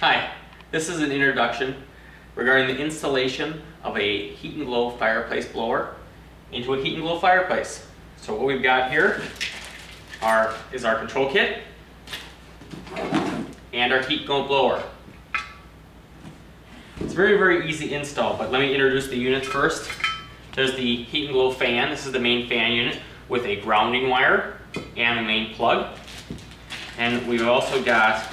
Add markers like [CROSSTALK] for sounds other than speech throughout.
Hi, this is an introduction regarding the installation of a Heat N Glo fireplace blower into a Heat N Glo fireplace. So what we've got here are, is our control kit and our Heat N Glo blower. It's very, very easy install, but let me introduce the units first. There's the Heat N Glo fan. This is the main fan unit with a grounding wire and a main plug. And we've also got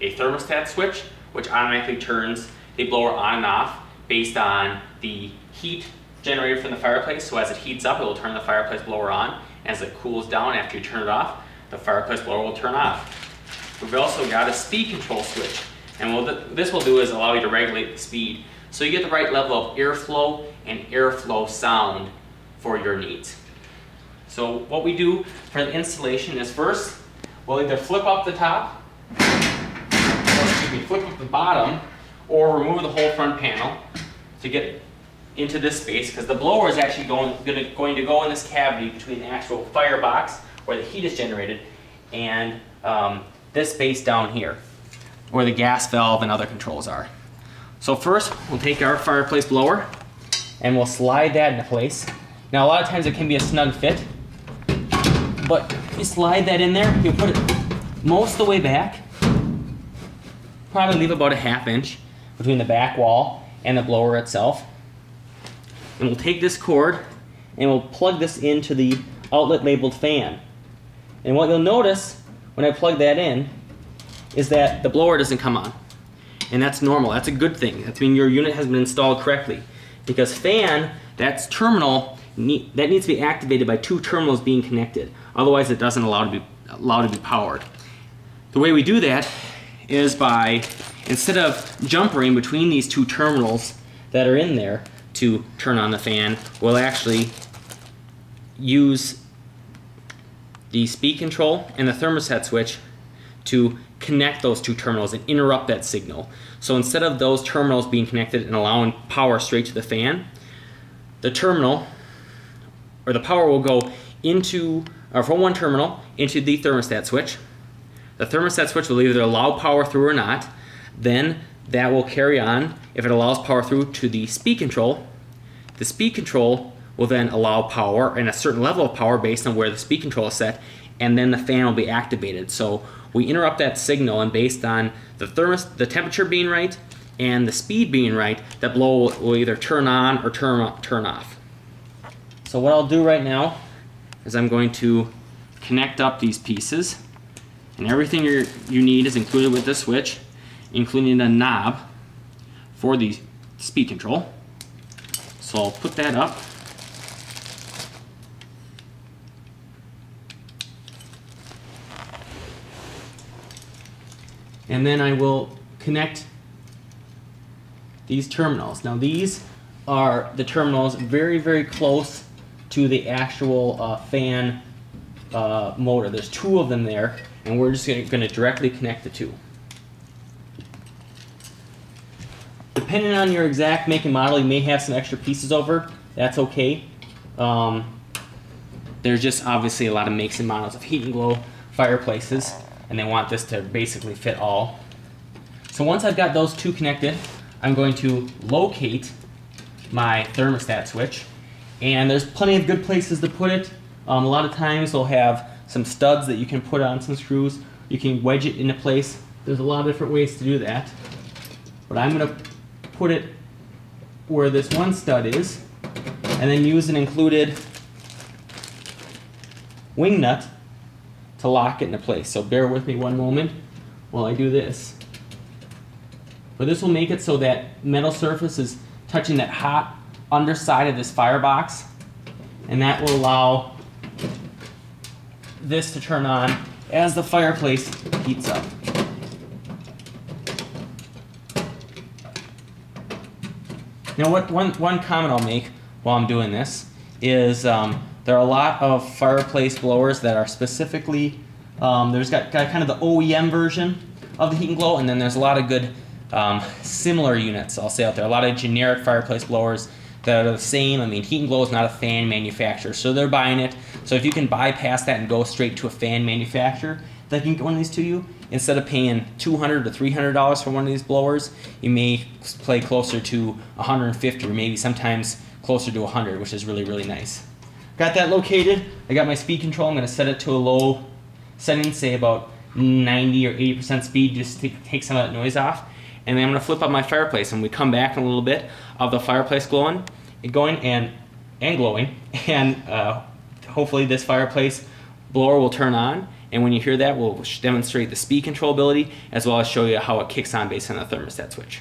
a thermostat switch, which automatically turns the blower on and off based on the heat generated from the fireplace. So as it heats up, it will turn the fireplace blower on. As it cools down after you turn it off, the fireplace blower will turn off. We've also got a speed control switch. And what this will do is allow you to regulate the speed. So you get the right level of airflow and airflow sound for your needs. So what we do for the installation is first, we'll either flip up the top, excuse flip up the bottom, or remove the whole front panel to get into this space because the blower is actually going, gonna, going to go in this cavity between the actual firebox where the heat is generated and um, this space down here where the gas valve and other controls are. So first, we'll take our fireplace blower and we'll slide that into place. Now a lot of times it can be a snug fit, but you slide that in there, you put it most of the way back, probably leave about a half inch between the back wall and the blower itself. And we'll take this cord and we'll plug this into the outlet labeled fan. And what you'll notice when I plug that in is that the blower doesn't come on. And that's normal, that's a good thing. That's mean your unit has been installed correctly. Because fan, that's terminal, that needs to be activated by two terminals being connected. Otherwise it doesn't allow to be, allow to be powered. The way we do that is by, instead of jumpering between these two terminals that are in there to turn on the fan, we'll actually use the speed control and the thermostat switch to connect those two terminals and interrupt that signal. So instead of those terminals being connected and allowing power straight to the fan, the terminal or the power will go into or from one terminal into the thermostat switch. The thermostat switch will either allow power through or not. Then that will carry on if it allows power through to the speed control. The speed control will then allow power and a certain level of power based on where the speed control is set and then the fan will be activated. So we interrupt that signal and based on the thermos, the temperature being right and the speed being right, that blow will either turn on or turn, turn off. So what I'll do right now is I'm going to connect up these pieces and everything you need is included with the switch, including the knob for the speed control. So I'll put that up and then I will connect these terminals. Now these are the terminals very, very close to the actual uh, fan uh, motor. There's two of them there, and we're just going to directly connect the two. Depending on your exact make and model, you may have some extra pieces over. That's okay. Um, there's just obviously a lot of makes and models of Heat N Glo fireplaces and they want this to basically fit all. So once I've got those two connected, I'm going to locate my thermostat switch. And there's plenty of good places to put it. Um, a lot of times they'll have some studs that you can put on some screws. You can wedge it into place. There's a lot of different ways to do that. But I'm going to put it where this one stud is and then use an included wing nut to lock it into place. So bear with me one moment while I do this. But this will make it so that metal surface is touching that hot underside of this firebox and that will allow this to turn on as the fireplace heats up. Now what one, one comment I'll make while I'm doing this is um, there are a lot of fireplace blowers that are specifically, um, there's got, got kind of the OEM version of the Heat N Glo, and then there's a lot of good um, similar units, I'll say out there. A lot of generic fireplace blowers that are the same. I mean, Heat N Glo is not a fan manufacturer, so they're buying it. So if you can bypass that and go straight to a fan manufacturer, that can get one of these to you. Instead of paying 200 to 300 dollars for one of these blowers, you may play closer to 150 or maybe sometimes closer to 100, which is really really nice. Got that located. I got my speed control. I'm going to set it to a low setting, say about 90 or 80% speed, just to take some of that noise off. And then I'm going to flip up my fireplace. And we come back in a little bit of the fireplace glowing, going and and glowing, [LAUGHS] and uh, hopefully this fireplace blower will turn on. And when you hear that, we'll demonstrate the speed control ability as well as show you how it kicks on based on the thermostat switch.